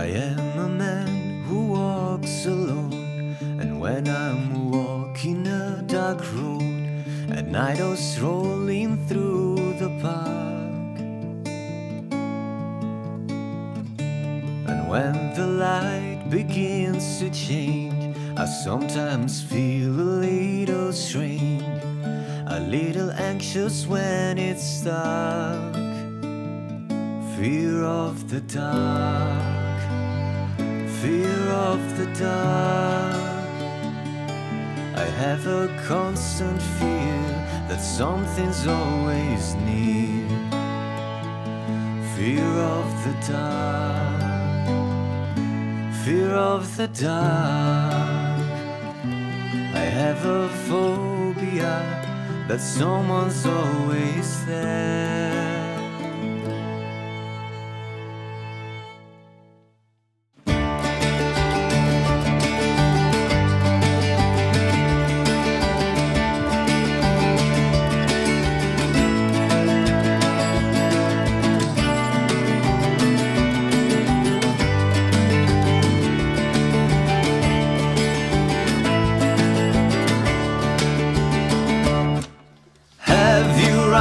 I am a man who walks alone, and when I'm walking a dark road, at night or strolling through the park, and when the light begins to change, I sometimes feel a little strange, a little anxious when it's dark. Fear of the dark, of the dark. I have a constant fear that something's always near. Fear of the dark, fear of the dark. I have a phobia that someone's always there.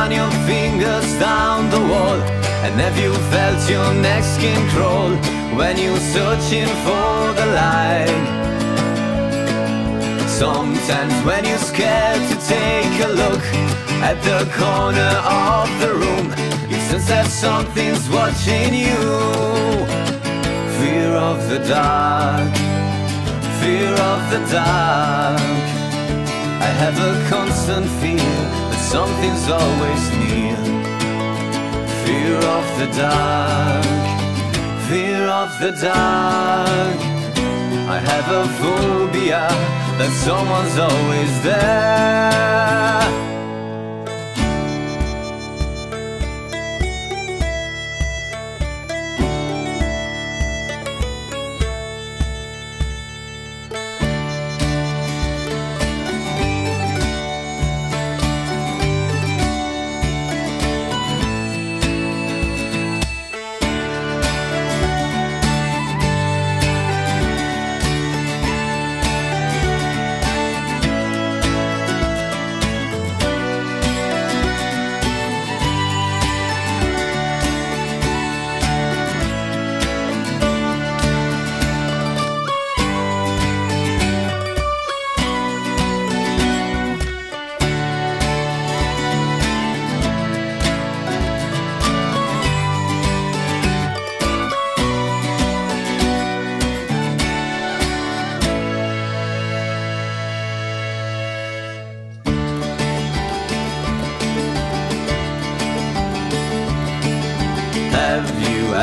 Run your fingers down the wall? And have you felt your neck skin crawl when you're searching for the light? Sometimes when you're scared to take a look at the corner of the room, it seems that something's watching you. Fear of the dark, fear of the dark. I have a constant fear something's always near. Fear of the dark, fear of the dark. I have a phobia that someone's always there.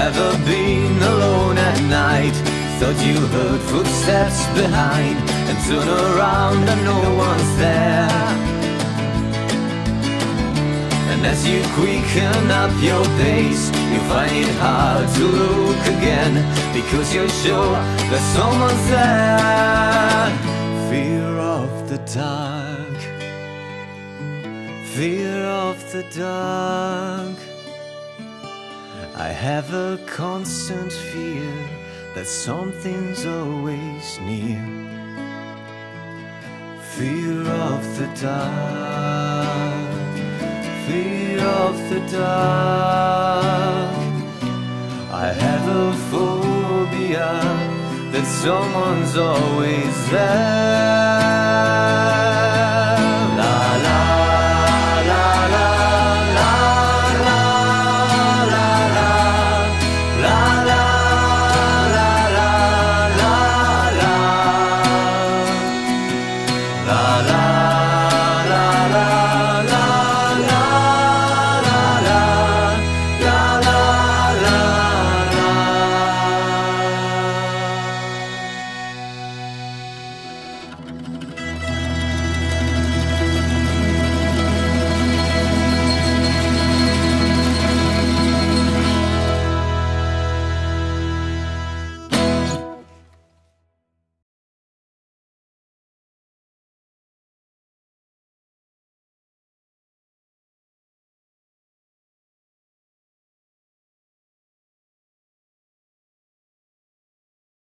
Ever been alone at night? Thought you heard footsteps behind and turn around and no one's there. And as you quicken up your pace, you find it hard to look again because you're sure that someone's there. Fear of the dark, fear of the dark. I have a constant fear that something's always near. Fear of the dark, fear of the dark. I have a phobia that someone's always there.